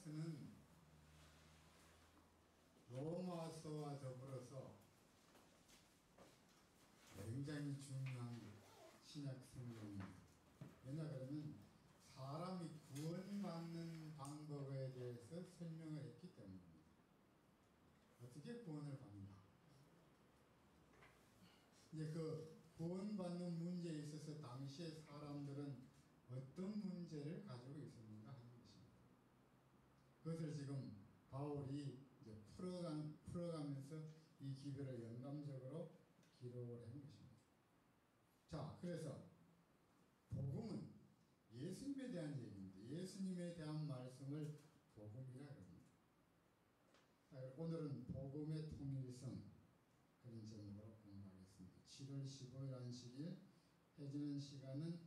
시라스는 로마서와 더불어서 굉장히 중요한 신약 성경입니다. 왜냐 그러면 사람이 구원받는 방법에 대해서 설명을 했기 때문입니다. 어떻게 구원을 받는가? 이제 그 구원받는 문제에 있어서 당시의 사람들은 어떤 문제를 가지고 있었는가 하는 것입니다. 그것을 지금 바울이 이제 풀어가, 풀어가면서 이 기별을 영감적으로 기록을 한 것입니다. 자, 그래서 복음은 예수님에 대한 얘기입니다. 예수님에 대한 말씀을 복음이라. 자, 오늘은 복음의 통일성 그런 제목으로 공부하겠습니다. 7월 15일 안식일 해지는 시간은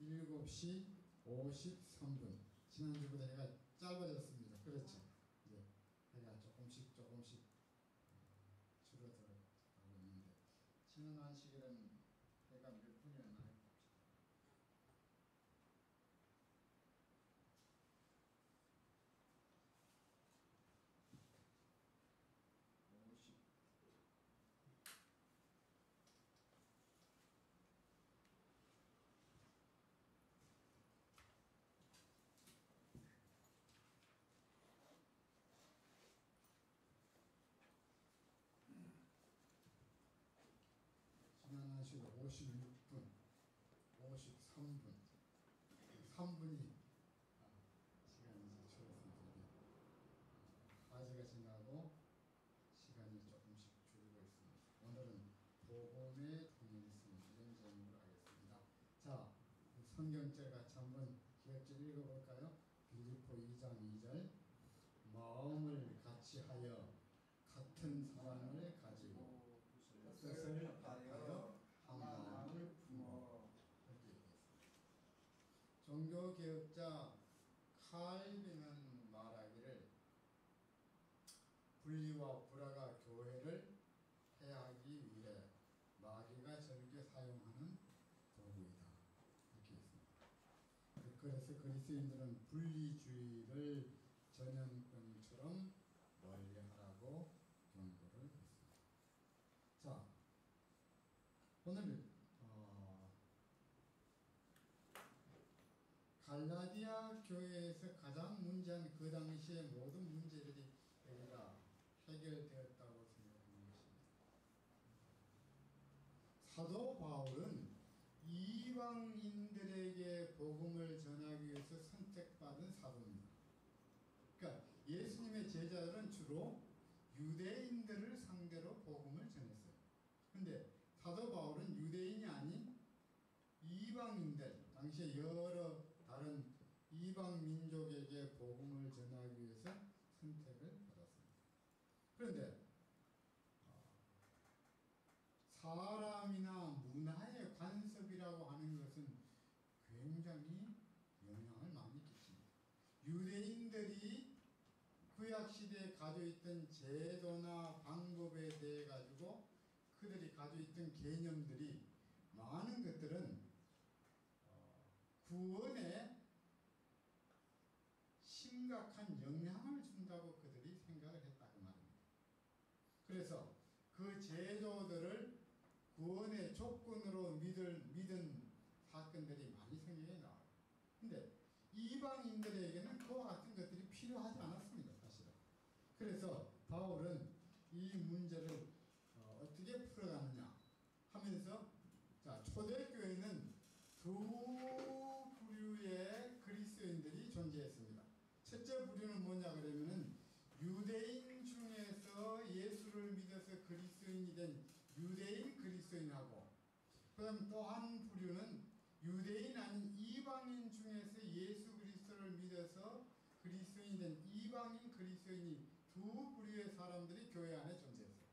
7시 53분 지난주보다 해가 짧아졌습니다. 1시 56분, 53분, 3분이 시간이 이제 줄었습니다. 과제가 아, 지나고 시간이 조금씩 줄고 있습니다. 오늘은 복음의 동일성 이런 제목으로 하겠습니다. 자, 성경제가 한번 기억제를 읽어볼까요? 빌리포 2장 2절 마음을 같이 하여 교회에서 가장 문제한 그 당시의 모든 문제들이 여기가 해결되었다고 생각하는 것입니다. 사도 바울은 이방인들에게 복음을 전하기 위해서 선택받은 사도입니다. 그러니까 예수님의 제자들은 주로 유대인들을 상대로 복음을 전했어요. 근데 사도 바울은 유대인이 아닌 이방인들, 당시에 여러 다른 이방 민족에게 복음을 전하기 위해서 선택을 받았습니다. 그런데 어, 사람이나 문화의 관습이라고 하는 것은 굉장히 영향을 많이 끼칩니다. 유대인들이 구약 시대에 가지고 있던 제도나 방법에 대해 가지고 그들이 가지고 있던 개념들이 많은 것들은 어, 구원에 심각한 영향을 준다고 그들이 생각을 했다고 말입니다. 그래서 그 제도들을 구원의 조건으로 믿을, 믿은 사건들이 많이 생겨에 나와요. 근데 이방인들에게는 그와 같은 것들이 필요하지 않았습니다. 사실은. 그래서 바울은 이 문제를 어, 떻게 풀어가느냐 하면서 자 초대교회는 두 부류의 그리스도인들이 존재했습니다. 첫째 부류는 뭐냐 그러면은 유대인 중에서 예수를 믿어서 그리스도인이 된 유대인 그리스도인하고 그다음 또한 부류는 유대인 아닌 이방인 중에서 예수 그리스도를 믿어서 그리스도인이 된 이방인 그리스도인이 두 부류의 사람들이 교회 안에 존재했어요.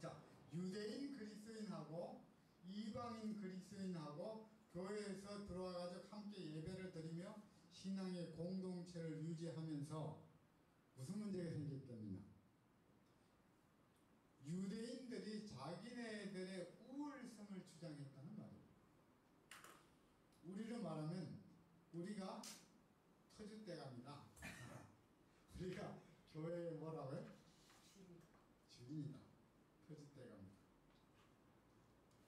자, 유대인 그리스도인하고 이방인 그리스도인하고 교회에서 들어와 가지고 함께 예배를 드리며 신앙의 공동체를 유지하면서 무슨 문제가 생겼겠 유대인들이 자기네들의 우월성을 주장했다는 말이에요. 우리로 말하면 우리가 터줏대감이다. 우리가 교회에 뭐라고요? 주인이다. 터줏대감이다.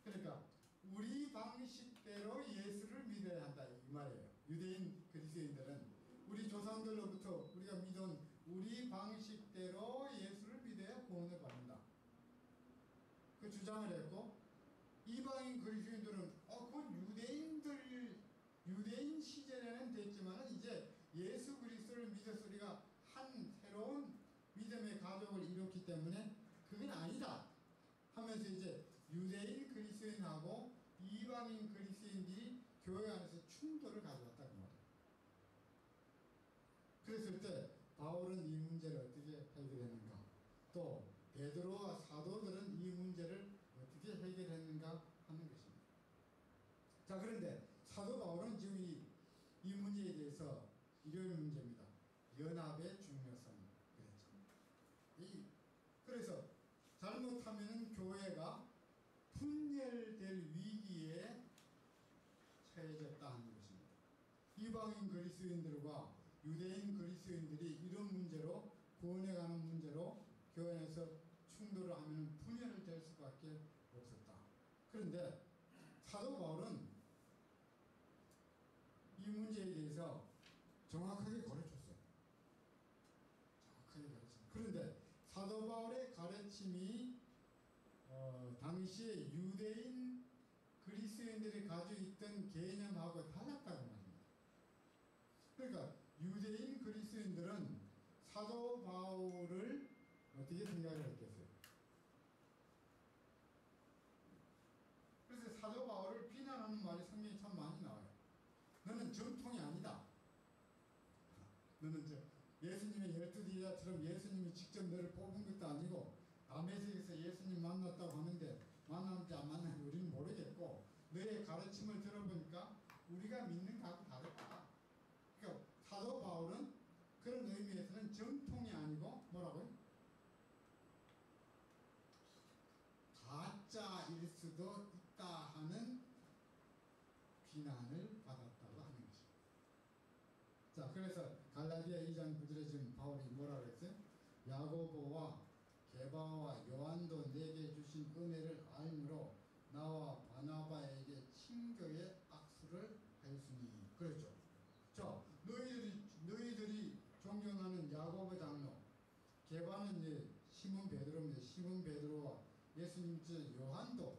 그러니까 우리 방식대로 예수를 믿어야 한다 이 말이에요. 유대인 그리스도인들은 우리 조상들로부터 우리가 믿은 우리 방식대로 예수를 믿어야 구원을 받는다. 그 주장을 했고 이방인 그리스도인들은 어 그건 유대인들 유대인 시절에는 됐지만 이제 예수 그리스도를 믿어서 우리가 한 새로운 믿음의 가족을 이뤘기 때문에 그건 아니다 하면서 이제 유대인 그리스도인하고 이방인 그리스도인들이 교회 안에서 충돌을 가져왔다 그 말이에요. 그랬을 때 바울은 이 문제를 어떻게 해결했는가? 또 베드로와 사도들은 이 문제를 어떻게 해결했는가 하는 것입니다. 자 그런데 사도 바울은 지금 이, 이 문제에 대해서 이런 문제입니다. 연합의 중요성 그랬죠. 이 그래서 잘못하면은 교회가 분열될 위기에 처해졌다 하는 것입니다. 이방인 그리스도인들과 유대인 그리스도인들이 이런 문제로 구원에 가는 문제로 교회에서 충돌을 하면 분열을 될 수밖에 없었다. 그런데 사도 바울은 이 문제에 대해서 정확하게 가르쳤어요. 정확하게 가르쳤어요. 그런데 사도 바울의 가르침이 어, 당시에 유대인 그리스도인들이 가지고 있던 개념하고 달랐다고 말입니다. 그러니까 유대인 그리스도인들은 사도 바울을 어떻게 생각을 했겠어요? 그래서 사도 바울을 비난하는 말이 성경에 참 많이 나와요. 너는 정통이 아니다. 너는 저 예수님의 열두 제자처럼 예수님이 직접 너를 뽑은 것도 아니고 담에색에서 예수님 만났다고 하는데 만났는지 안 만났는지 우리는 모르겠고 너의 가르침을 들어보니까 우리가 믿는 거하고 다르다. 그러니까 사도 바울은 그런 의미에서는 정통이 아니고 뭐라고요? 가짜일 수도 있다 하는 비난을 받았다고 하는 것입니다. 자, 그래서 갈라디아 2장 9절에 지금 바울이 뭐라 그랬어요? 야고보와 게바와 요한도 내게 주신 은혜를 알므로 나와 바나바에게 친교의 악수를 하였으니 그랬죠. 자, 너희들이 너희들이 존경하는 야고보 장로, 게바는 이제 시몬 베드로입니다. 시몬 베드로와 예수님 저 요한도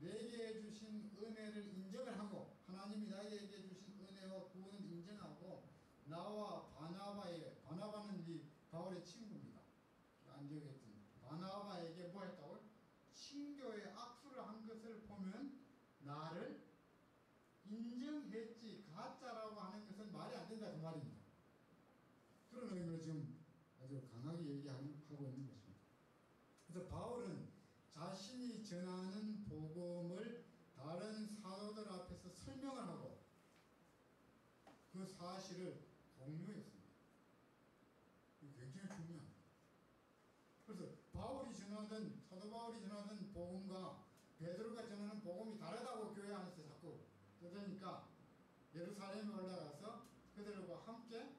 내게 주신 은혜를 인정을 하고 하나님이 나에게 주신 은혜와 구원을 인정하고 나와 바나바의 바나바는 이 바울의 친구입니다. 안디옥에 있던 바나바에게 뭐 했다고? 친교의 악수를 한 것을 보면 나를 인정했지 가짜라고 하는 것은 말이 안 된다 그 말입니다. 그런 의미로 지금 아주 강하게 얘기하고 있는 것입니다. 그래서 바울은 자신이 전하는 복음을 다른 사도들 앞에서 설명을 하고 그 사실을 공유했습니다. 굉장히 중요합니다. 그래서 바울이 전하던 사도 바울이 전하던 복음과 베드로가 전하는 복음이 다르다고 교회 안에서 자꾸 그러니까 예루살렘에 올라가서 그들과 함께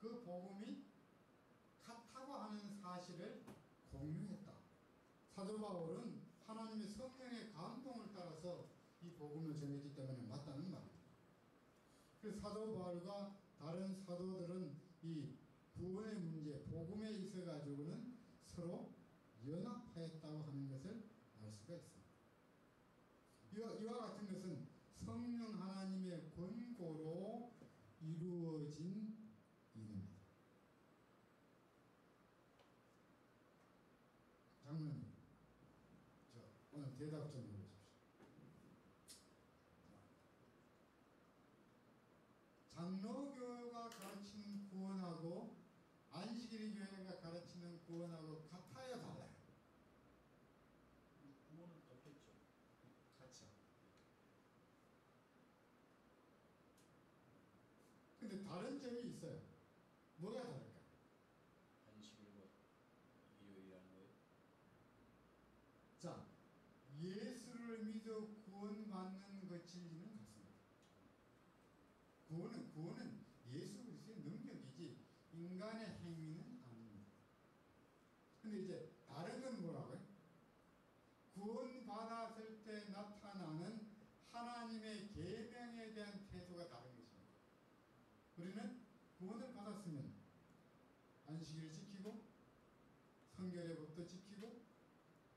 그 복음이 같다고 하는 사실을 공유했다. 사도 바울은 하나님의 성령의 감동을 따라서 이 복음을 전했기 때문에 맞다는 말입니다. 그 사도 바울과 다른 사도들은 이 구원의 문제, 복음에 있어 가지고는 서로 연합하였다고 하는 것을 알 수가 있습니다. 이와, 이와 같은 것은 성령 하나님의 권고로 이루어진 일입니다. 장로님, 저 오늘 대답 좀 해주십시오. 장로교가 가르치는 구원하고 안식일 교회가 가르치는 구원하고 같아요, 달라요? 구원은 없겠죠. 같죠. 근데 다른 점이 있어요. 뭐가 다를까? 안식일과 일요일이라는 거예요. 자, 예수를 믿어 구원받는 것 진리는 같습니다. 구원은 구원은 예수 그리스도의 인간의 행위는 아닙니다. 근데 이제 다른 건 뭐라고요? 구원받았을 때 나타나는 하나님의 계명에 대한 태도가 다른 것입니다. 우리는 구원을 받았으면 안식일을 지키고 성결의 법도 지키고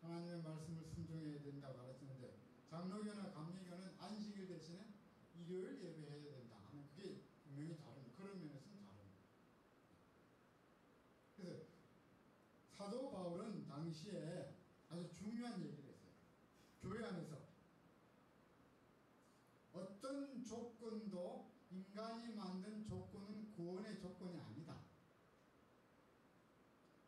하나님의 말씀을 순종해야 된다고 가르치는데 장로교나 감리교는 안식일 대신에 일요일 예배해야 된다 하는 그게 분명히 다른 그런 면에서는 다릅니다. 그래서 사도 바울은 당시에 아주 중요한 얘기를 했어요. 교회 안에서 어떤 조건도 인간이 만든 조건은 구원의 조건이 아니다.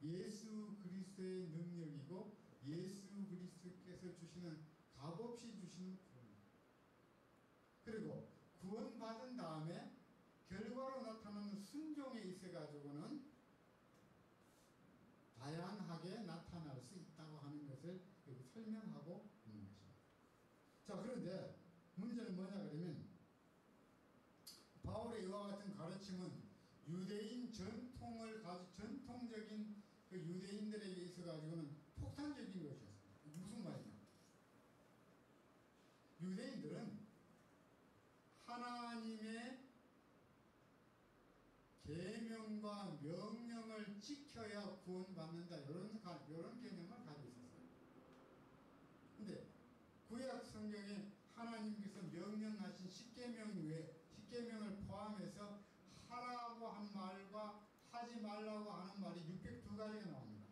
예수 그리스도의 능력이고 예수 그리스도께서 주시는 값없이 주시는 구원입니다. 그리고 구원받은 다음에 결과로 나타나는 순종에 있어 가지고는 다양하게 나타날 수 있다고 하는 것을 여기 설명하고 있는 것입니다. 자, 그런데 문제는 뭐냐 그러면 바울의 이와 같은 가르침은 유대인 전통을 가지 전통적인 그 유대인들에게 가지고는 폭탄적인 것이었습니다. 무슨 말이냐? 유대인들은 하나님의 계명과 명령을 지켜야 구원받는다 이런 가- 이런 개념을 가지고 있었어요. 근데 구약 성경에 하나님께서 명령하신 십계명 외 십계명을 포함해서 하라고 한 말과 하지 말라고 하는 말이 602가지가 나옵니다.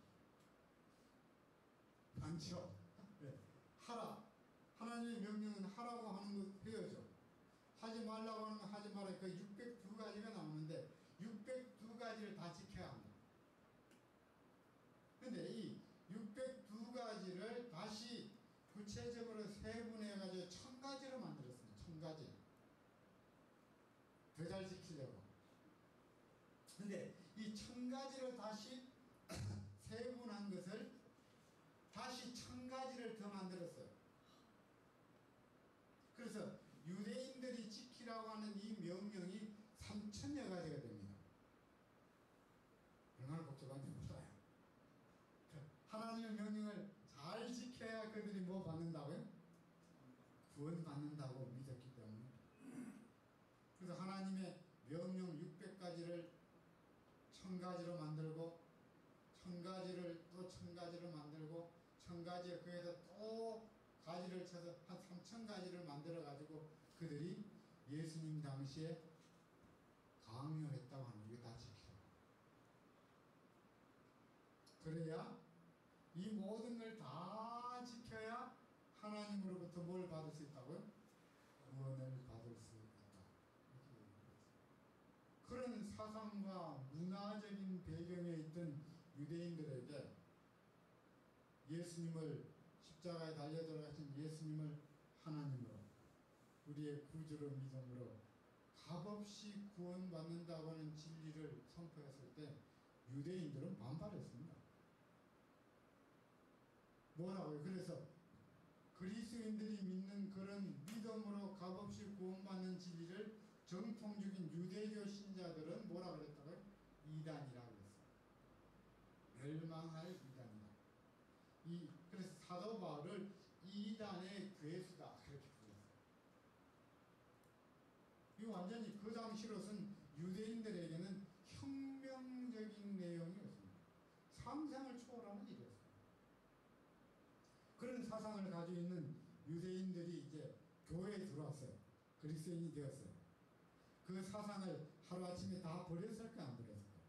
많죠? 네. 하라. 하나님의 명령은 하라고 하는 것 해야죠. 하지 말라고 하는 거 하지 말아. 그 602가지가 나오는데 602가지를 다 지켜야 합니다. 근데 이 602가지를 다시 구체적으로 세분해가지고 천 가지로 만들었습니다. 천 가지. 더 잘 지키려고. 근데 이 천 가지를 다시 세분한 것을 다시 천 가지를 더 만들었어요. 그래서 유대인들이 지키라고 하는 이 명령이 3천여 가지가 됩니다. 얼마나 복잡한지 몰라요. 하나님의 명령을 잘 지켜야 그들이 뭐 받는다고요? 구원 받는다고 믿었기 때문에. 그래서 하나님의 명령 600가지를 천 가지로 만들고 천 가지를 또 천 가지로 만들고 천 가지에 그에다 또 가지를 쳐서 한 3천 가지를 만들어 가지고 그들이 예수님 당시에 강요했다고 하는 게다 지키라. 그래야 이 모든 걸 다 지켜야 하나님으로부터 뭘 받을 수 있다고요? 구원을 받을 수 있다. 그런 사상과 문화적인 배경에 있던 유대인들에게 예수님을 십자가에 달려 들어가신 예수님을 하나님으로 우리의 구주로 믿음으로 값없이 구원받는다고 하는 진리를 선포했을 때 유대인들은 반발했습니다. 뭐라고요? 그래서 그리스도인들이 믿는 그런 믿음으로 값없이 구원받는 진리를 정통적인 유대교 신자들은 뭐라 그랬다고요? 이단이라고 그랬어요. 멸망할 이단이다. 이 그래서 사도 바울을 이단의 괴수다 그렇게 불렀어요. 이 완전히 그 당시로선 유대인들에게는 혁명적인 내용이었습니다. 상상을 초월하는 일이었어요. 그런 사상을 가지고 있는 유대인들이 이제 교회에 들어왔어요. 그리스도인이 되었어요. 그 사상을 하루아침에 다 버렸을까 안 버렸을까?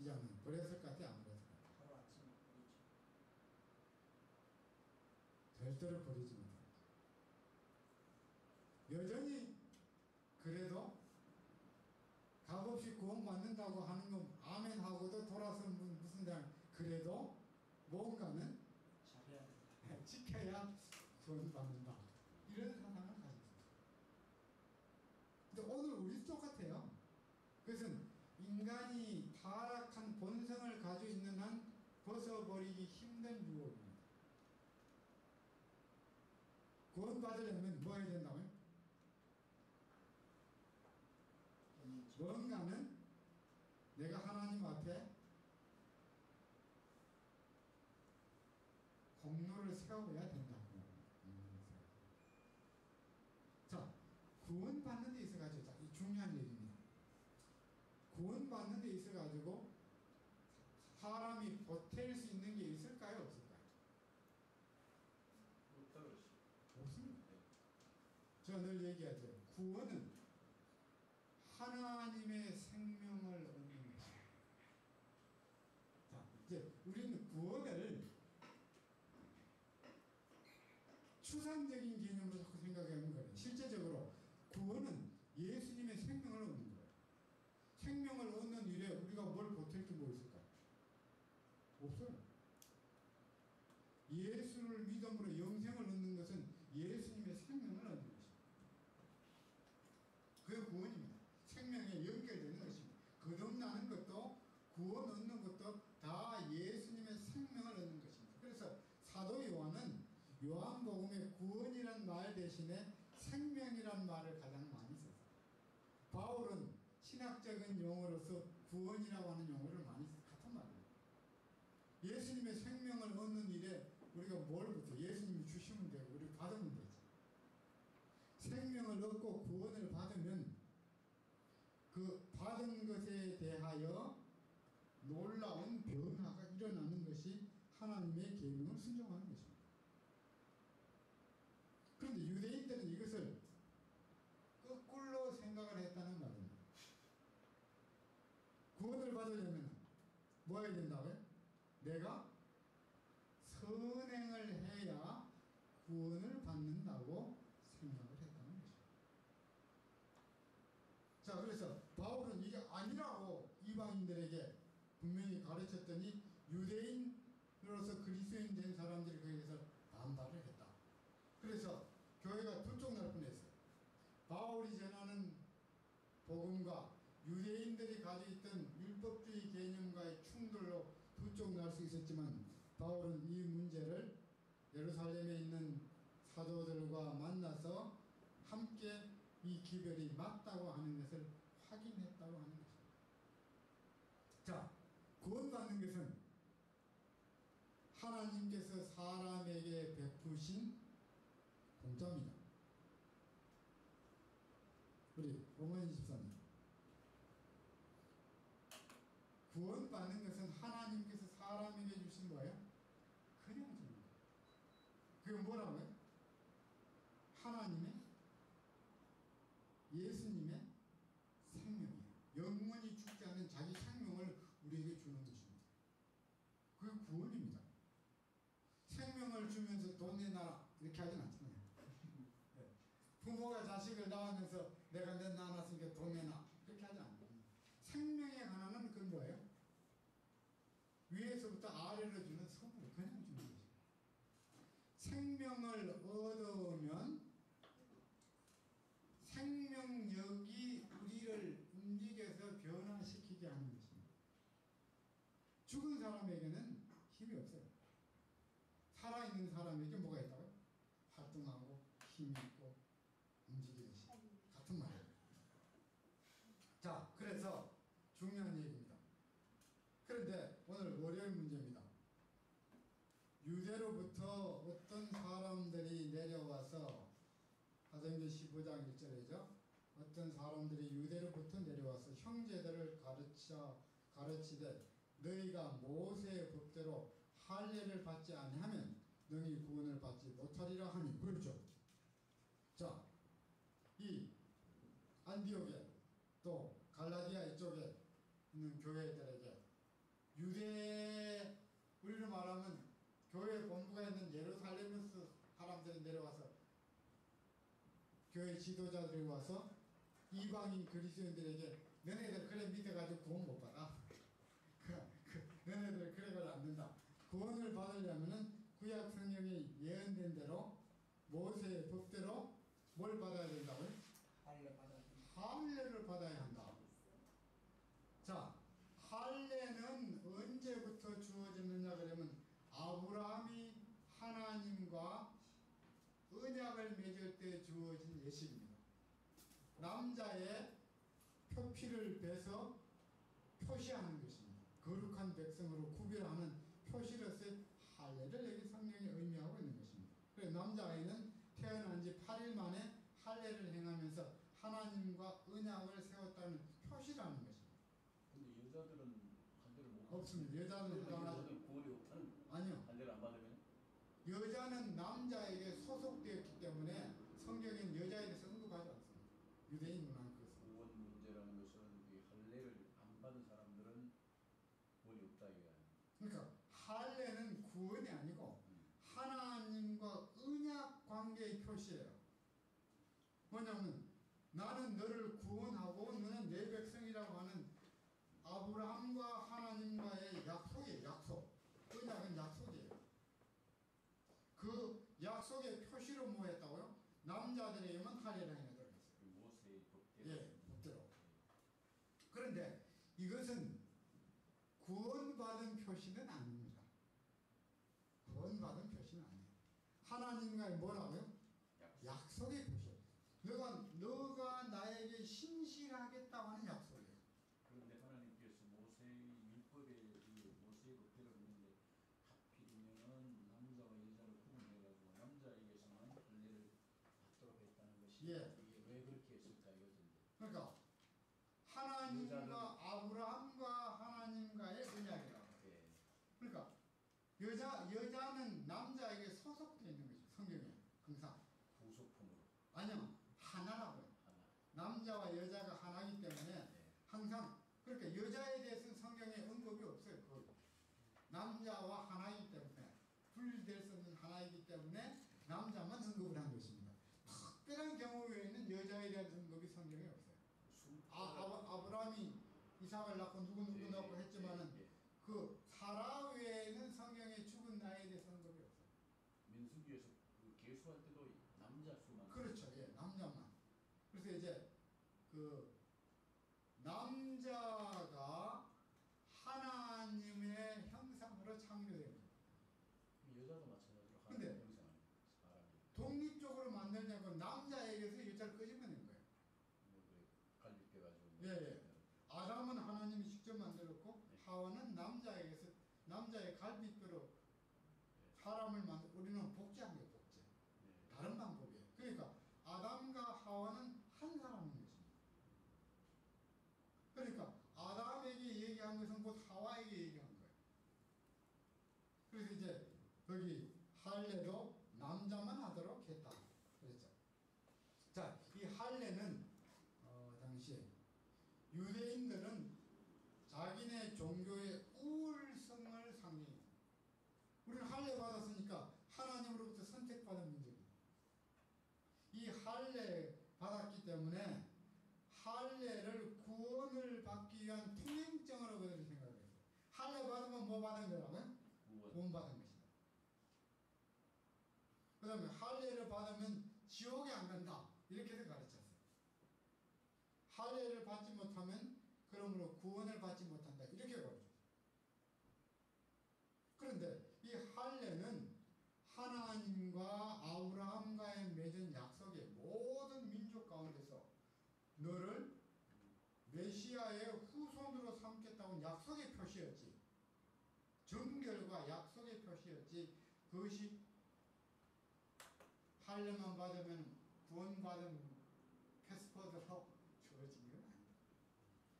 이자는 버렸을 것 같아 안 버렸을 것 같아? 하루 아침에 그렇죠. 절대로 버리지 못합니다. 여전히 그래도 값없이 구원 받는다고 하는 건 아멘 하고도 돌아서 무- 무슨 날 그래도 뭔가는 잘해야 돼. 지켜야 구원받는다. 이런 사상을 가지고 있습니다. 근데 오늘 우리 똑같아요. 그것은 인간이 타락한 본성을 가지고 있는 한 벗어버리기 힘든 유혹입니다. 구원받으려면 뭐 해야 된다고요? 본인 지 뭔가는 내가 하나님 앞에 공로를 세워야 된다고. 음, 자, 구원받는 데 있어가지고, 자, 이 중요한 얘기입니다. 구원받는 데 있어가지고, 사람이 보탤 수 있는 게 있을까요? 없을까요? 없다 그러시. 없습니다. 제가 늘 얘기하죠. 구원은 하나님의 생명을 얻는 것입니다. 자, 이제 우리는 구원을 추상적인 개념으로 자꾸 생각하는 거예요. 실제적으로 구원은 예수님의 생명을 얻는 거예요. 생명을 얻는 일에 우리가 뭘 보탤 게 뭐 있을까요? 없어요. 예수를 믿음으로 영생을 얻는 것은 예수님의 생명을 얻는 것입니다. 그게 구원입니다. 생명에 연결되는 것입니다. 거듭나는 것도 구원 얻는 것도 다 예수님의 생명을 얻는 것입니다. 그래서 사도 요한은 요한복음에 구원이란 말 대신에 생명이란 말을 가장 많이 썼어요. 바울은 신학적인 용어로서 구원이라고 하는 용어를 많이 써 같은 말이에요. 예수님의 생명을 얻는 일에 우리가 뭘 붙여? 예수님이 주시면 되고 우리 받으면 되지. 생명을 얻고 구원을 받으면 그 받은 것에 대하여 놀라운 변화가 일어나는 것이 하나님의 계명을 순종하는 것입니다. 그런데 유대인들은 이것을 거꾸로 생각을 했다는 말입니다. 구원을 받으려면 뭐 해야 된다고요? 내가 선행을 해야 구원을 받는다고 생각을 했다는 것입니다. 자, 그래서 바울은 이게 아니라고 이방인들에게 분명히 가르쳤더니 유대인으로서 그리스도인 된 사람들이 거기에서 반발을 했다. 그래서 교회가 두 쪽 날 뻔했어요. 바울이 전하는 복음과 가지고 있던 율법주의 개념과의 충돌로 두 쪽 날 수 있었지만 바울은 이 문제를 예루살렘에 있는 사도들과 만나서 함께 이 기별이 맞다고 하는 것을 확인했다고 하는 것입니다. 자, 구원받는 것은 하나님께서 사람에게 베푸신 공짜입니다. 우리 로마인 14님. 구원받는 것은 하나님께서 사람에게 주신 거예요? 그냥 주는 거예요. 그게 뭐라고요? 하나님의 예수님의 생명이에요. 영원히 죽지 않는 자기 생명을 우리에게 주는 것입니다. 그게 구원입니다. 생명을 주면서 돈 내놔라 이렇게 하진 않잖아요. 네. 부모가 자식을 낳으면서 내가 내 낳았으니까 돈 내놔 이렇게 하지 않아요. 생명에 관한은 그건 뭐예요? 위에서부터 아래로 주는 선물 그냥 주는 거죠. 생명을 얻으면 생명력이 우리를 움직여서 변화시키게 하는 것입니다. 죽은 사람에게는 힘이 없어요. 살아있는 사람에게 뭐가 있다고요? 활동하고 힘이 있고 움직이듯이 같은 말이에요. 자, 그래서 중요한 얘기입니다. 그런데 오늘 월요일 문제입니다. 유대로부터 어떤 사람들이 내려와서 사도행전 15장 1절이죠. 어떤 사람들이 유대로부터 내려와서 형제들을 가르쳐 가르치되 너희가 모세의 법대로 할례를 받지 아니하면 너희 구원을 받지 못하리라 하니 그렇죠. 자, 이 안디옥에 또 갈라디아 이쪽에 있는 교회들에게 유대 우리로 말하면 교회 본부가 있는 예루살렘에서 사람들이 내려와서 교회 지도자들이 와서 이방인 그리스도인들에게 너네들 그래 믿어가지고 구원 못 받아. 그, 그, 너네들 그래가지고 안 된다. 구원을 받으려면은 구약 성경에 예언된 대로 모세의 법대로 뭘 받아야 된다고요? 할례 받아야 할례를 받아야 한다. 자, 할례는 언제부터 주어졌느냐 그러면 아브라함이 하나님과 언약을 맺을 때 주어진 예식입니다. 남자의 표피를 베서 표시하는 것입니다. 거룩한 백성으로 구별하는 표시로서의 할례를 여기 성경이 의미하고 있는 것입니다. 그래서 남자아이는 태어난 지 8일 만에 할례를 행하면서 하나님과 언약을 세웠다는 표시라는 것입니다. 근데 여자들은 한대를 못 없습니다. 여자는 구원이 없다는 아니요. 한대를 안 받으면 여자는 남자에게 18년에 들어갔어요. 모세의 법대로. 예, 법대로. 그런데 이것은 구원받은 표시는 아닙니다. 구원받은 표시는 아니에요. 하나님과의 뭐라 여자 여자는 남자에게 소속되어 있는 거죠. 성경에 항상 부속품으로 아니요 하나라고요. 하나. 남자와 여자가 하나이기 때문에 예. 항상 그러니까 여자에 대해서는 성경에 언급이 없어요. 거의. 남자와 하나이기 때문에 분리될 수 없는 하나이기 때문에 남자만 언급을 한 것입니다. 특별한 경우 외에는 여자에 대한 언급이 성경에 없어요. 숨. 아, 아브, 아브 라함이 이삭을 낳고 누구 누구 예, 낳고 예, 했지만은 예, 예. 그 사라 외에는 성경에 죽은 나에 대해서 언급이 없어요. 민수기에서 그 계수할 때도 남자 수만. 그렇죠. 예, 남자만. 그래서 이제 그 남자가 하나님의 형상으로 창조됩니다. 여자도 마찬가지로 근데 하나님 형상 아니에요. 사람이. 독립적으로 만들냐고 남자에게서 여자를 끄집어낸 거예요. 뭐 갈비뼈 가지고. 예, 예. 아담은 하나님이 직접 만들었고 네. 하와는 남자에게서 남자의 갈비뼈로 사람을 만들 우리는 복제한 거예요, 복제. 네. 다른 방법이에요. 그러니까 아담과 하와는 한 사람인 것입니다. 그러니까 아담에게 얘기한 것은 곧 하와에게 얘기한 거예요. 그래서 이제 거기 할례도 남자만 하도록 했다. 그랬죠. 자, 이 할례는 어, 당시에 유대인들은 자기네 종교의 우월성을 상징해요. 우리는 할례 받았으니까 하나님으로부터 선택받은 민족이에요. 이 할례 받았기 때문에 할례를 구원을 받기 위한 통행증으로 그들이 생각을 했어요. 할례 받으면 뭐 받은 거라고요? 구원. 구원 받은 것이다. 그 다음에 할례를 받으면 지옥에 안 간다. 이렇게도 가르쳤어요. 할례를 받지 못하면 그러므로 구원을 받지 못한다. 이렇게 가르쳤어요. 그런데 이 할례는 하나님과 아브라함과의 맺은 약속의 모든 민족 가운데서 너를 메시아의 후손으로 삼겠다는 약속의 표시였지. 정결과 약속의 표시였지. 그것이 할례만 받으면 구원받은 패스포드로 주어진 건 아니다.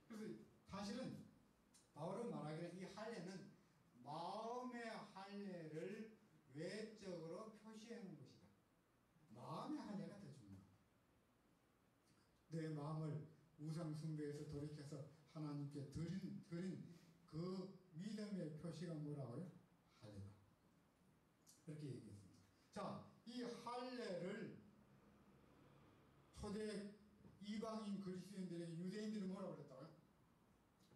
그래서 사실은 바울은 말하기를 이 할례는 마음의 할례를 외적으로 표시하는 것이다. 마음의 할례가 더 중요하다. 내 마음을 우상 숭배에서 돌이켜서 하나님께 드린 드린 그 믿음의 표시가 뭐라고요? 할례다. 그렇게 얘기했습니다. 자, 이 할례를 초대 이방인 그리스도인들에게 유대인들이 뭐라고 그랬다고요?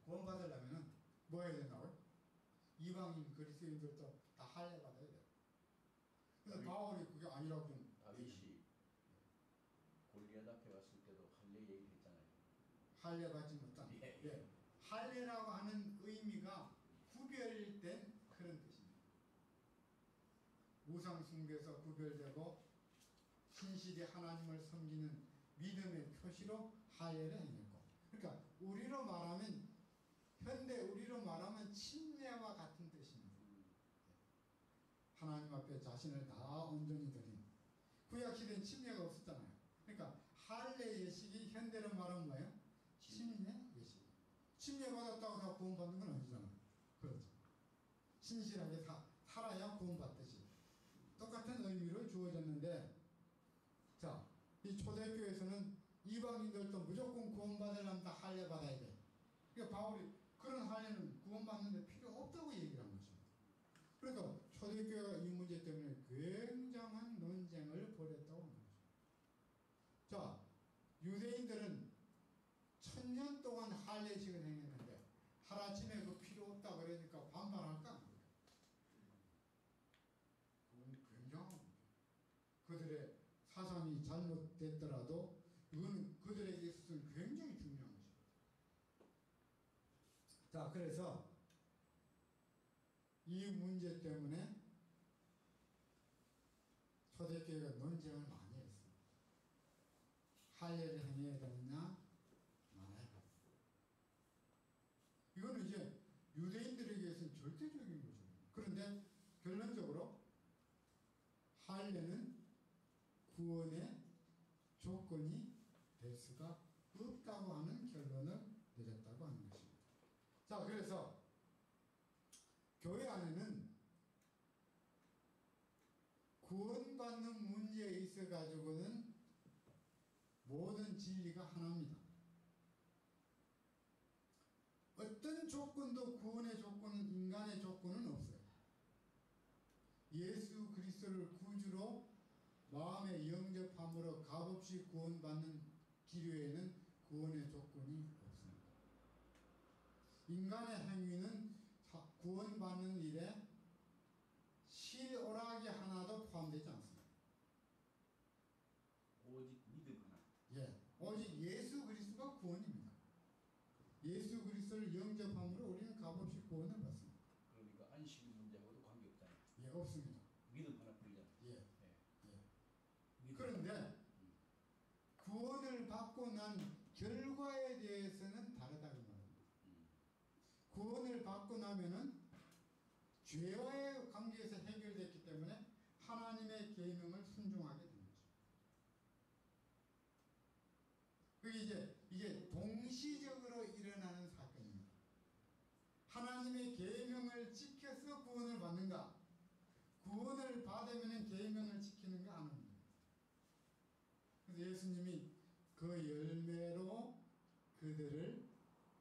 구원받으려면은 뭐 해야 된다고요? 그리스도인들도 다 할례 받아야 돼요. 그래서 아니. 바울이 그게 아니라고 좀 다윗이 골리앗 앞에 갔을 때도 할례 얘기를 했잖아요. 할례 받지 못한 예. 예. 할례라고 하는 의미가 구별된 그런 뜻입니다. 우상 숭배에서 구별되고 신실히 하나님을 섬기는 믿음의 표시로 할례를 행했고 그러니까 우리로 말하면 현대 우리로 말하면 침례와 같은 뜻입니다. 음. 하나님 앞에 자신을 다 온전히 드린 구약 시대는 침례가 없었잖아요. 그러니까 할례 예식이 현대로 말하면 뭐예요? 침례 예식. 침례 받았다고 다 구원받는 건 아니잖아요. 그렇죠. 신실하게 사, 살아야 구원받듯이 똑같은 의미로 주어졌는데 자, 이 초대교회에서는 이방인들도 무조건 구원받으려면 다 할례 받아야 돼. 그러니까 바울이 그런 할례는 구원받는데 필요 없다고 얘기를 한 것입니다. 그러니까 초대교회가 이 문제 때문에 굉장한 논쟁을 벌였다고 하는 거죠. 자, 유대인들은 천년 동안 할례식을 행했는데 하루아침에 그 필요 없다 그러니까 반발할까? 그건 굉장한 거죠. 그들의 사상이 잘못됐더라도 이거는 그들에게 있어서는 굉장히 중요한 것입니다. 자, 그래서 이 문제 때문에 초대교회가 논쟁을 많이 했습니다. 할례를 행해야 되느냐 말아야 되느냐. 이거는 이제 유대인들에게서는 절대적인 거죠. 그런데 결론적으로 할례는 구원의 조건이 될 수가 없다고 하는 결론을 내렸다고 하는 것입니다. 자, 그래서 교회 안에는 구원받는 문제에 있어 가지고는 모든 진리가 하나입니다. 어떤 조건도 구원의 조건은 인간의 조건은 없어요. 예수 그리스도를 구주로 마음의 영접함으로 값없이 구원받는 기류에는 구원의 조건이 없습니다. 인간의 행위는 사- 구원받는 일에 실오락이 하나도 포함되지 않습니다. 오직 믿음 하나. 예, 오직 예수 그리스도가 구원입니다. 예수 그리스도를 영접함으로 우리는 값없이 구원을 받습니다. 그러니까 안식 문제하고도 관계 없잖아요. 예, 없습니다. 믿음 하나 뿐이잖아요. 예, 예. 예. 믿음. 그런데 구원을 받고 난 결과에 대해서는 다르다고 말합니다. 음. 구원을 받고 나면은 죄와의 관계에서 해결됐기 때문에 하나님의 계명을 순종하게 거죠. 그게 이제 이게 동시적으로 일어나는 사건입니다. 하나님의 계명을 지켜서 구원을 받는가? 구원을 받으면 계명을 지키는가 하는 겁니다. 그래서 예수님이 그 열매로 그들을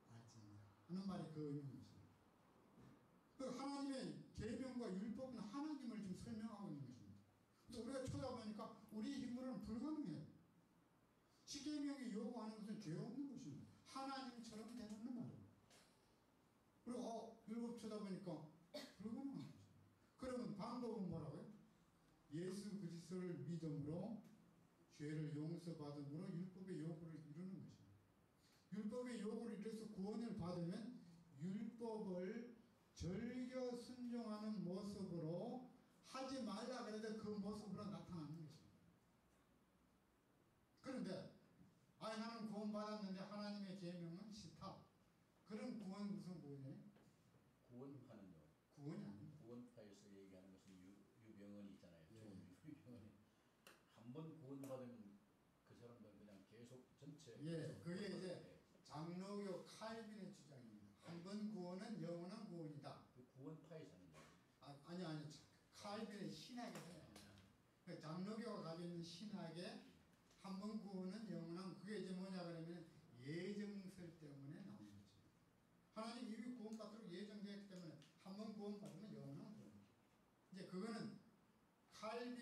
알지니라 하는 말이 그 의미입니다. 그 하나님의 계명과 율법은 하나님을 지금 설명하고 있는 것입니다. 그래서 우리가 쳐다보니까 우리 힘으로는 불가능해요. 십계명이 요구하는 것은 죄 없는 것입니다. 하나님처럼 되는 말이에요. 그리고 어, 율법 쳐다보니까 불가능한 것입니다. 그러면 방법은 뭐라고요? 예수 그리스도를 믿음으로 죄를 용서받음으로 율법의 요구를 이루는 것입니다. 율법의 요구를 이뤄서 구원을 받으면 율법을 절겨 순종하는 모습으로 하지 말라 그래도 그 모습으로 나타나는 것입니다. 그런데 아니 나는 구원 받았는데 하나님의 계명은 싫다. 그런 구원 무슨 구원이에요? 구원파는요. 구원이 아닙니다. 구원파에서 얘기하는 것은 유, 유병헌이 있잖아요. 예. 좋은 유병헌이 한 번 구원받으면 그 사람들은 그냥 계속 전체 예, 그게 이제 예. 장로교 칼빈의 주장입니다. 한 번 구원은 영원한 구원이다. 그 구원파에서는 아, 아니 아니 칼빈의 신학에서요. 그 있는 신학에 한번 구원은 영원한 그게 이제 뭐냐 그러면 예정설 때문에 나오는 거죠. 하나님 이미 구원받도록 예정되었기 때문에 한 번 구원받으면 영원한 구원. 이제 그거는 칼빈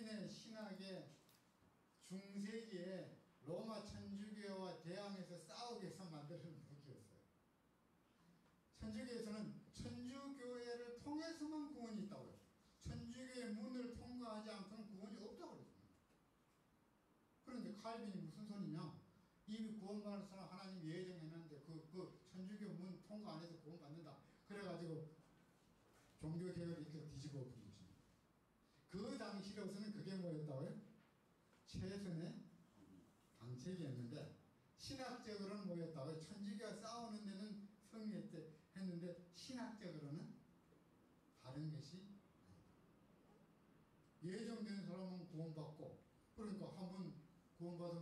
8빈이 무슨 소리냐? 이미 구원받을 사람 하나님 예정해놨는데 그, 그 천주교 문 통과 안 해서 구원받는다. 그래가지고 종교개혁을 이렇게 뒤집어 엎은 것입니다. 그 당시로서는 그게 뭐였다고요? 최선의 방책이었는데 신학적으로는 뭐였다고요? 천주교가 싸우는 데는 성리했는데 신학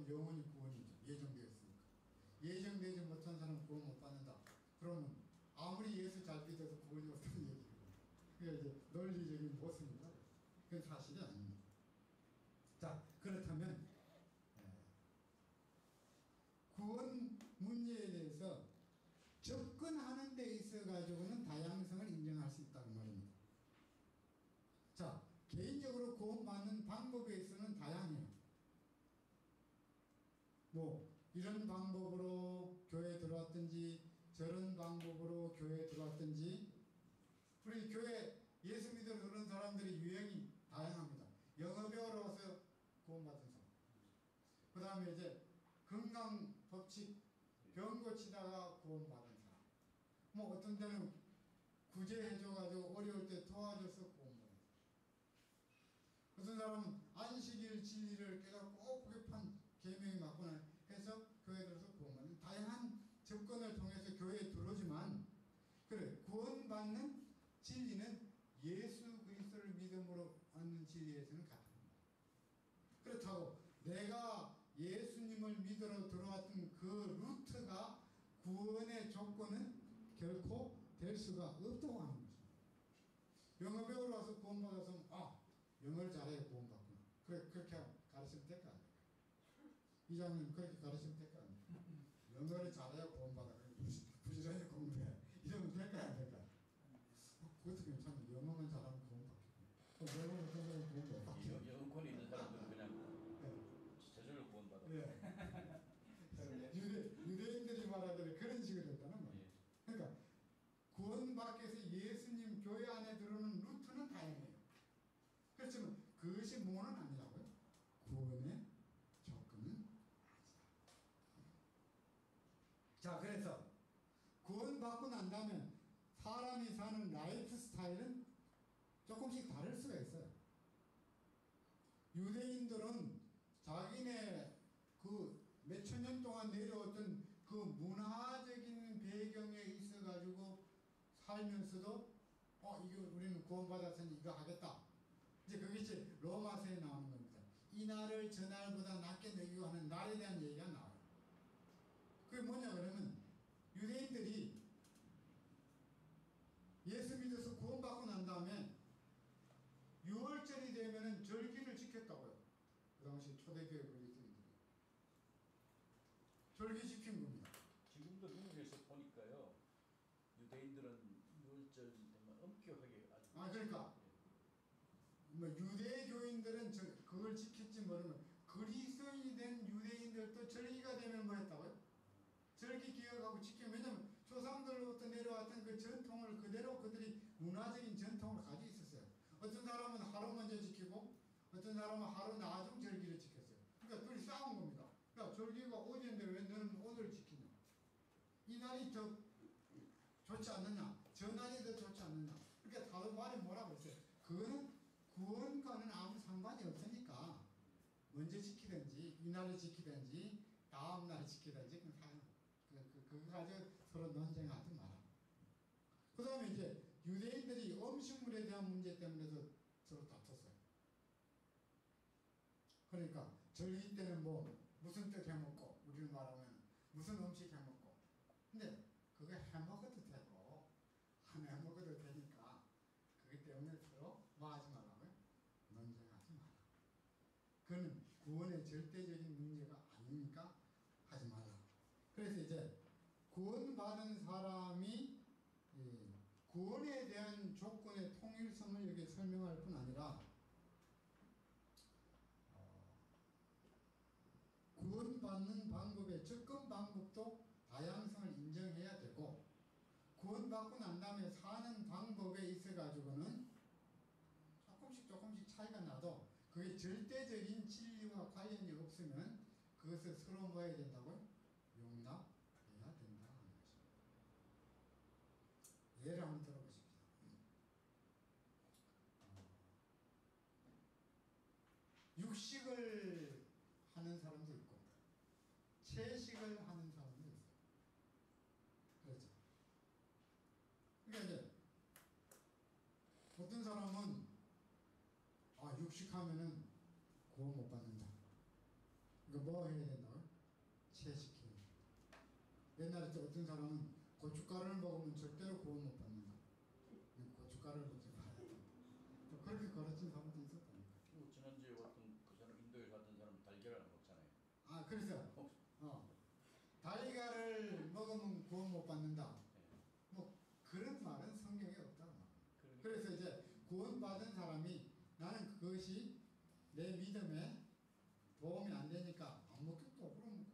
영원히 구원이죠. 예정되었으니까. 예정되지 못한 사람은 구원 못 받는다. 그러면 아무리 예수 잘 믿어도 구원이 없다는 얘기거든요. 그게 이제 논리적인 모습입니다. 그건 사실이 아닙니다. 자, 그렇다면 에, 구원 문제에 대해서 접근하는 데 있어 가지고는 다양성을 인정할 수 있다는 말입니다. 자, 개인적으로 구원받는 방법에 있어서는 다양해요. 뭐 이런 방법으로 교회에 들어왔든지 저런 방법으로 교회에 들어왔든지 우리 교회 예수 믿어 그런 사람들이 유형이 다양합니다. 영어 배우러 와서 구원받은 사람. 그 다음에 이제 건강 법칙 병 고치다가 구원받은 사람. 뭐 어떤 때는 구제해줘가지고 어려울 때 도와줘서 구원받은 사람. 어떤 사람은 안식일 진리를 깨닫고 꼭 그게 판 계명이 맞구나 해서 교회에 들어서 구원받는 다양한 접근을 통해서 교회에 들어오지만 그래 구원받는 진리는 예수 그리스도를 믿음으로 얻는 진리에서는 같습니다. 그렇다고 내가 예수님을 믿으러 들어왔던 그 루트가 구원의 조건은 결코 될 수가 없다고 하는 것입니다. 영어 배우러 와서 구원받아서 아 영어를 잘해야 구원받구나. 그래 그렇게 가르치면 안 될까? 이장님 그렇게 가르치면 될까 안 될까? 영어를 잘해야 구원받아. 부지- 부지런히 공부해. 이러면 될까 안 될까? 어, 그것도 괜찮아. 영어만 잘하면 구원받겠네. 영어 못하면 구원 못 받겠네. 영- 영권이 있는 사람들은 그냥 네. 저절로 구원받아. 네. 유대, 유대인들이 말하기를 그런 식으로 했다는 거예요. 예. 그러니까 구원받기 위해서 예수님 교회 안에 들어오는 루트는 다양해요. 그렇지만 그것이 뭐는 아니라고요. 구원의 조건은 아니다. 자, 그래서 구원받고 난 다음에 사람이 사는 라이프 스타일은 조금씩 다를 수가 있어요. 유대인들은 자기네 그 몇천 년 동안 내려왔던 그 문화적인 배경에 있어 가지고 살면서도 어 이거 우리는 구원받았으니 이거 하겠다. 이제 그것이 로마서에 나오는 겁니다. 이 날을 저 날보다 낮게 내기고 하는 날에 대한 얘기가 나와요. 그게 뭐냐 그러면 유대인들이 예수 믿어서 구원받고 난 다음에 6월절이 되면은 절기를 지켰다고요. 그 당시 초대교회 그리스도인들이 절기 지킨 겁니다. 지금도 미국에서 보니까요. 유대인들은 6월절 되면 엄격하게 아주 아, 그러니까. 뭐 유대 교인들은 저 그걸 지켰지 모르면 그리스도인이 된 유대인들도 절기가 되면 뭐 했다고요? 절기 기억하고 지키면 왜냐면 조상들로부터 내려왔던 그 전통을 그대로 그들이 문화적인 전통을 가지고 있었어요. 어떤 사람은 하루 먼저 지키고 어떤 사람은 하루 나중 절기를 지켰어요. 그러니까 둘이 싸운 겁니다. 야 절기가 어제인데 왜 너는 오늘 지키냐? 이 날이 더 좋지 않느냐? 저 날이 더 좋지 않느냐? 그러니까 다른 말이 뭐라고 했어요? 그거는 구원과는 아무 상관이 없으니까 먼저 지키든지 이 날을 지키든지 다음 날을 지키든지 그건 상관 그, 그, 그거 가지고 서로 논쟁하지 마라. 그 다음에 이제 유대인들이 음식물에 대한 문제 때문에도 서로 다퉜어요. 그러니까 절기 때는 뭐 무슨 떡 해먹고 우리는 말하면 무슨 음식 해먹고 근데 그거 해먹어도 되고 안 해먹어도 되니까 그것 때문에 서로 뭐 하지 말라고요? 논쟁하지 마라. 그는 구원의 절대적인 문제가 아니니까 하지 말라. 그래서 이제 구원받은 사람이 이 구원에 대한 조건의 통일성을 여기 설명할 뿐 아니라 어, 구원받는 방법의 접근 방법도 다양성을 인정해야 되고 구원받고 난 다음에 사는 방법에 있어 가지고는 조금씩 조금씩 차이가 나도 그게 절대적인 진리와 관련이 없으면 그것을 서로 뭐 해야 된다고요? 용납해야 된다 하는 것입니다. 예를 한번 들어보십시오. 어, 육식을 하는 사람도 있고 채식을 하는 사람도 있어요. 그렇죠. 거룩하면은 구원 못 받는다. 그러니까 뭐 해야 된다? 채식해야 돼. 옛날에 또 어떤 사람은 고춧가루를 먹으면 절대로 구원 못 받는다. 고춧가루를 먹지 말아야 된다. 또 그렇게 가르친 사람도 있었다니까. 뭐 지난주에 왔던 그 사람 인도에 갔던 사람 달걀을 안 먹잖아요. 아 그래서 어 달걀을 먹으면 구원 못 받는다. 네. 뭐 그런 말은 성경에 없다. 그러니까 그래서 이제 구원받은 사람이 나는 그것이 내 믿음에 도움이 안 되니까 안 먹겠다. 그럼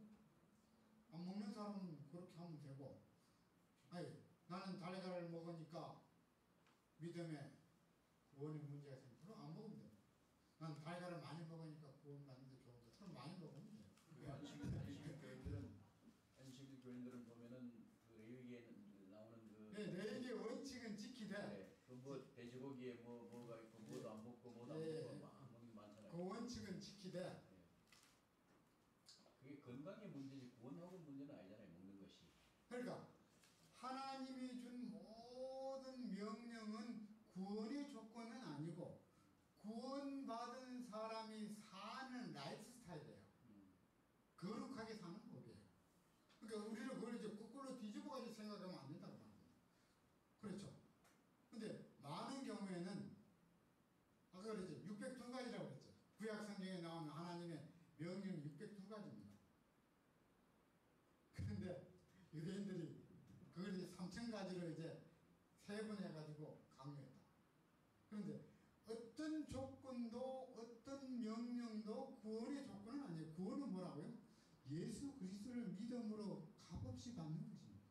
안 먹는 사람은 그렇게 하면 되고, 아니 나는 달걀을 먹으니까 믿음에 구원의 문제가 생겨. 그럼 안 먹으면 돼. 난 달걀을 많이 먹으니까 구원받는데 좋은데 그럼 많이 먹으면 돼. 그 안식 안식 교인들은 안식 교인들은 보면은 그 레위기에 나오는 그 네, 내게 원칙은 지키되 네, 그뭐 돼지고기에 뭐 뭐가 있고 뭐도 안 먹고 뭐도 안 네. 먹고 막 먹는 게 많잖아요. 그 원칙은 지키되 네. 그게 건강의 문제지 구원하고 문제는 아니잖아요. 먹는 것이. 그러니까 하나님이 준 모든 명령은 구원의 조건은 아니고 구원받은 사람이 사는 라이프 스타일이에요. 음. 거룩하게 사는 법이에요. 그러니까 우리는 그걸 이제 거꾸로 뒤집어가지고 생각하면 안 된다고 말합니다. 그렇죠. 근데 많은 경우에는 아까 그랬죠. 602가지라고 그랬죠. 구약 성경에 나오는 하나님의 명령 602가지입니다. 그런데 유대인들이 그걸 이제 3,000가지로 이제 세분해가지고 강요했다. 그런데 어떤 조건도 어떤 명령도 구원의 조건은 아니에요. 구원은 뭐라고요? 예수 그리스도를 믿음으로 값없이 받는 것입니다.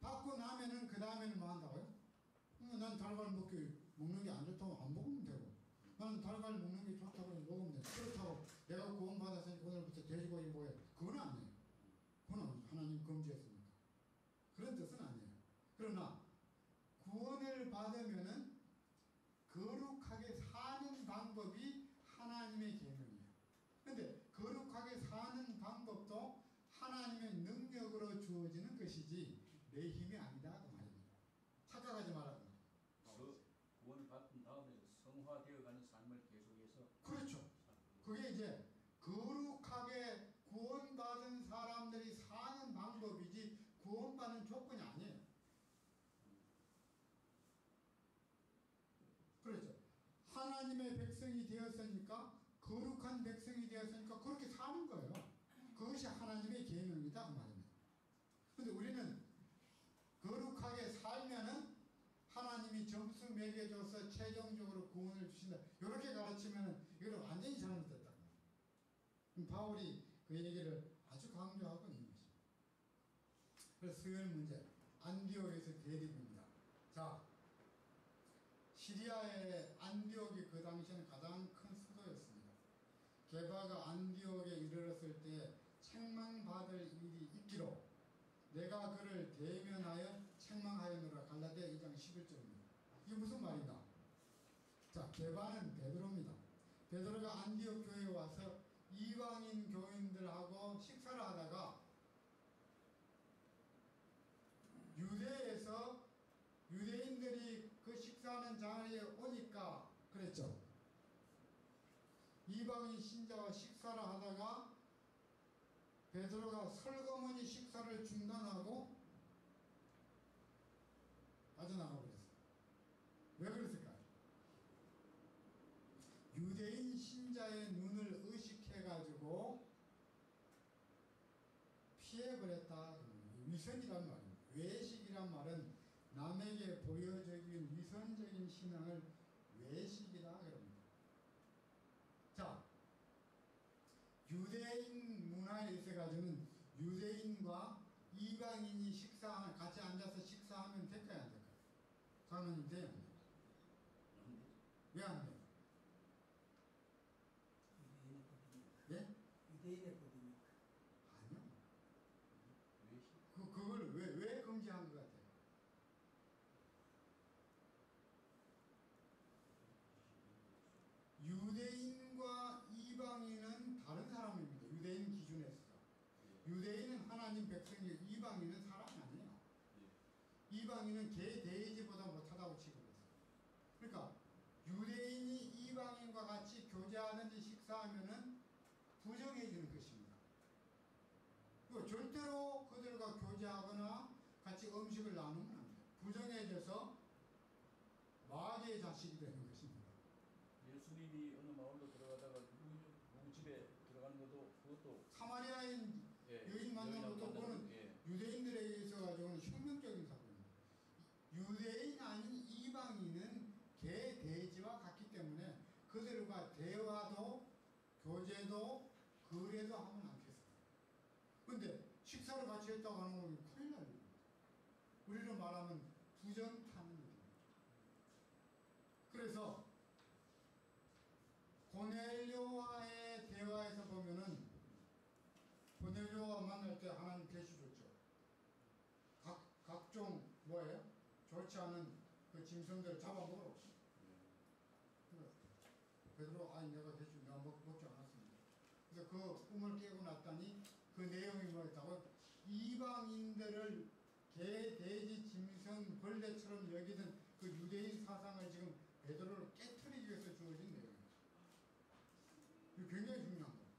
받고 나면은 그 다음에는 뭐 한다고요? 어, 난 달걀 먹기 먹는 게 안 좋다고 안 먹으면 되고 나는 달걀 먹는 게 좋다고 먹으면 돼. 그렇다고 내가 구원 받았으니까 오늘부터 돼지고기 돼. 그건 아니에요. 그건 하나님 금지했으니까. 그런 뜻은 아니에요. 그러나 구원을 받으면은 거룩하게 사는 방법이 하나님의 계명이에요. 근데 거룩하게 사는 방법도 하나님의 능력으로 주어지는 것이지 내 힘이 아니다 그 말입니다. 착각하지 말라고. 그 구원을 받은 다음에 성화되어가는 삶을 계속해서 그렇죠. 그게 이제 거룩하게 구원받은 사람들이 사는 방법이지 구원받는 조건이 아니에요. 그렇죠. 하나님의 백성이 되었으니까 거룩한 백성이 되었으니까 그렇게 사는 거예요. 그것이 하나님의 계명이다 그 말입니다. 근데 우리는 거룩하게 살면은 하나님이 점수 매겨줘서 최종적으로 구원을 주신다. 이렇게 가르치면 이걸 완전히 잘못됐다. 바울이 그 얘기를 아주 강조하고. 그래서 수요일 문제 안디옥에서 대립입니다. 자, 시리아의 안디옥이 그 당시에는 가장 큰 수도였습니다. 게바가 안디옥에 이르렀을 때 책망받을 일이 있기로 내가 그를 대면하여 책망하였노라 갈라디아 2장 11절입니다. 이게 무슨 말인가? 자, 게바는 베드로입니다. 베드로가 안디옥 교회에 와서 이방인 교인들하고 식사를 하다가 유대에서 유대인들이 그 식사하는 자리에 오니까 그랬죠. 이방인 신자와 식사를 하다가 베드로가 설거머니 식사를 중단하고 빠져나가 버렸어요. 왜 그랬을까요? 유대인 신자의 눈을 의식해가지고 피해버렸다. 위선이란 말입니다. 외식이란 말은 남에게 보여주기 위선적인 신앙을 외식이다 그럽니다. 자, 유대인 문화에 있어가지고는 유대인과 이방인이 식사하면 같이 앉아서 식사하면 될까요 안 될까요? 장로님 돼요? 왜 안 돼요? 유대인의 법이니까. 예? 유대인의 법이니까. 아니요. 그 그걸 왜 왜 금지한 것 같아요? 유대인과 이방인은 다른 사람입니다. 유대인 기준에서. 유대인은 하나님 백성이 이방인은 사람이 아니에요. 이방인은 개 돼지보다 못하다고 취급했어요. 그러니까 유대인이 이방인과 같이 교제 식사하면은 부정해지는 것입니다. 그 절대로 그들과 교제하거나 같이 음식을 나누면 안 돼요. 부정해져서 마귀의 자식이 되는 것입니다. 예수님이 어느 마을로 들어가다가 누구, 누구 집에 들어가는 것도 그것도 사마리아인 예, 여인 만난 여인하고 것도 그거는 예, 유대인들에게 있어 가지고는 혁명적인 사건입니다. 유대인 아닌 이방인은 개 돼지와 같기 때문에 그들과 대화도 교제도 거래도 하면 안 됐어요. 근데 식사를 같이 했다고 하는 건 큰일 날 일입니다. 우리로 말하면 부정 타는 일입니다. 그래서 고넬료와의 대화에서 보면은 고넬료와 만날 때 하나님 계시 줬죠. 각 각종 뭐예요? 않은 그 짐승들을 잡아먹으라고. 그래. 베드로 아니 내가 계시 내가 먹, 먹지 않았습니다. 그래서 그 꿈을 깨고 났더니 그 내용이 뭐였다고? 이방인들을 개, 돼지, 짐승, 벌레처럼 여기던 그 유대인 사상을 지금 베드로를 깨뜨리기 위해서 주어진 내용이에요. 이거 굉장히 중요한 거예요.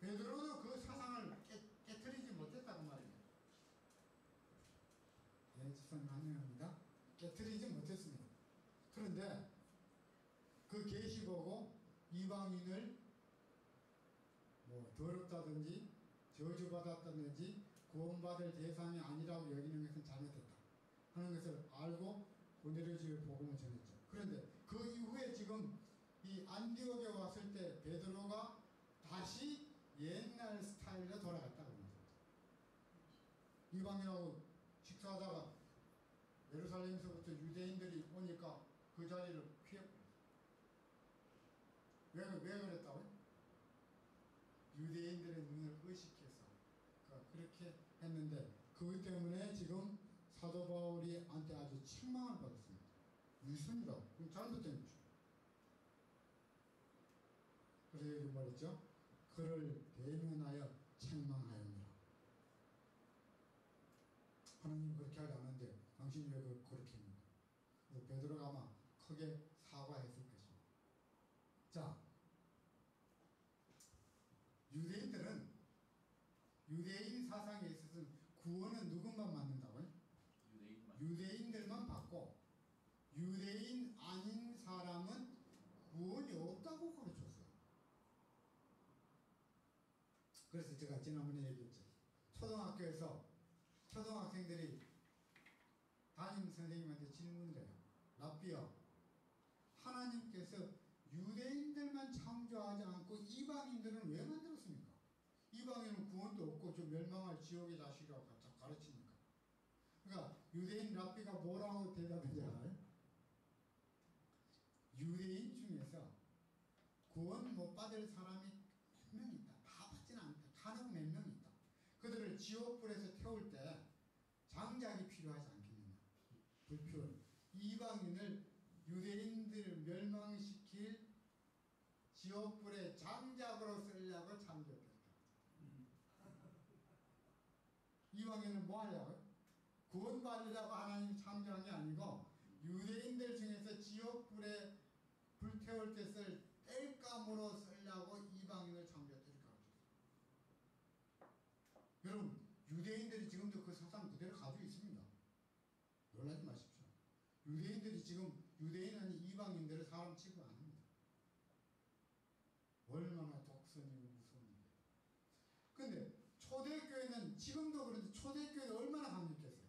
베드로도 그 사상을 깨, 깨뜨리지 못했다고 말이에요. 예, 지사님 깨뜨리지 못했습니다. 그런데 그 계시 보고 이방인을 뭐 더럽다든지 저주받았다든지 구원받을 대상이 아니라고 여기는 것은 잘못했다 하는 것을 알고 고넬료지에 복음을 전했죠. 그런데 그 이후에 지금 이 안디옥에 왔을 때 베드로가 다시 옛날 스타일로 돌아갔다고 합니다. 이방인하고 식사하다가 예루살렘에서부터 유대인들이 오니까 그 자리를 피했고 왜, 왜 그랬다고요? 유대인들의 눈을 의식해서 그러니까 그렇게 했는데 그것 때문에 지금 사도 바울이 한테 아주 책망을 받았습니다. 유순이라고. 그럼 잘못된 거죠. 그래서 여기 말했죠. 그를 대면하여 책망하였느라. 하나님 그렇게 하지 않는데 당신이 왜 그- 그렇게 했는가? 그래서 베드로가 아마 크게 사과했을 것입니다. 자, 유대인들은 유대인 사상에 있어서는 구원은 누군만 받는다고요? 유대인만 유대인들만 받고 유대인 아닌 사람은 구원이 없다고 가르쳤어요. 그래서 제가 지난번에 얘기했죠. 초등학교에서 초등학생들이 담임 선생님한테 질문을 해요. 라비어, 하나님께서 유대인들만 창조하지 않고 이방인들은 왜 만들었습니까? 이방인은 구원도 없고 저 멸망할 지옥의 자식이라고 가- 가르치니까. 그러니까 유대인 랍비가 뭐라고 알아요? 유대인 중에서 구원 못 받을 사람이 몇 명 있다. 다 받지는 않다. 간혹 몇명 있다. 그들을 지옥불에서 태울 때 장작이 필요하지 않겠느냐. 불필요. 이방인을 유대인들을 멸망시킬 지옥불의 장작으로 쓰려고 창조했다. 이방인은 뭐 하려고요? 구원받으려고 하나님 창조한 게 아니고 유대인들 중에서 지옥불에 불태울 때 쓸 땔감으로 쓰려고 이방인을 가르쳤어요. 여러분 유대인들이 지금도 그 사상 그대로 가지고 있습니다. 놀라지 마십시오. 유대인들이 지금 유대인 아닌 이방인들을 사람 취급 안 합니다. 얼마나 독선이고 무서운 일이에요. 근데 초대교회는 지금도 그런데 초대교회는 얼마나 강력했어요.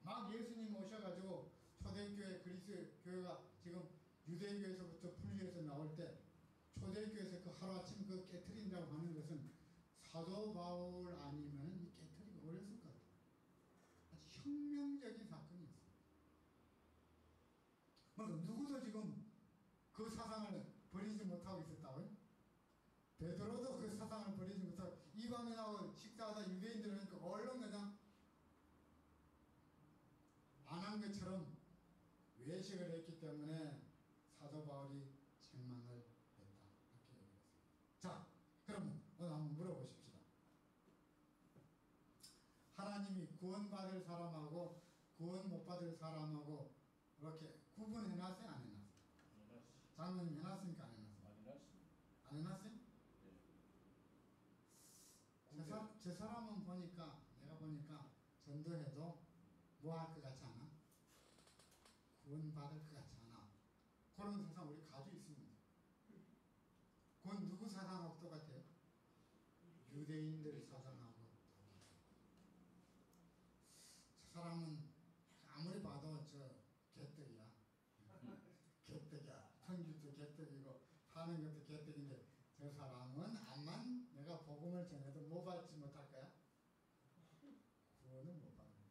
막 예수님 오셔가지고 초대교회 그리스 교회가 지금 유대교에서부터 분리해서 나올 때 초대교회에서 그 하루아침 그 깨트린다고 하는 것은 사도 바울 아니면 이 깨트리기 어렸을 것 같아요. 아주 혁명적인 사건이었어요. 그러니까 누구도 지금 그 사상을 버리지 못하고 있었다고요? 베드로도 그 사상을 버리지 못하고 이방인하고 식사하다 유대인들 하니까 얼른 그냥 안 한 것처럼 외식을 했기 때문에 사도 바울이 책망을 했다. 이렇게 얘기했어요. 자, 그러면 오늘 한번 물어보십시다. 하나님이 구원받을 사람하고 구원 못 받을 사람하고 이렇게 구분해 놨어요? 안 해놨어요? 장로님 해놨습니까? 안 해놨어요? 안 해놨어요? 예. 저, 사, 저 사람은 보니까 내가 보니까 전도해도 뭐 할 것 같지 않아? 구원 받을 것 같지 않아? 그런 세상 우리 가지고 있습니다. 그건 누구 사상하고 똑같아요? 유대인들의 사상하고 똑같아요. 저 사람은 아무리 봐도 저 개떡이야. 개떡이야. 성질도 개떡이고 사는 것도 개떡인데 저 사람은 암만 내가 복음을 전해도 뭐 받지 못할 거야? 구원은 못 받는 거야.